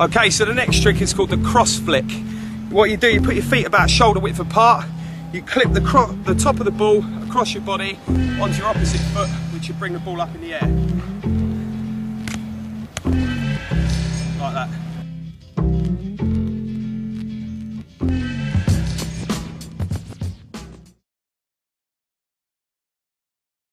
Okay, so the next trick is called the cross flick. What you do, you put your feet about shoulder width apart, you clip the, the top of the ball across your body onto your opposite foot, which you bring the ball up in the air. Like that.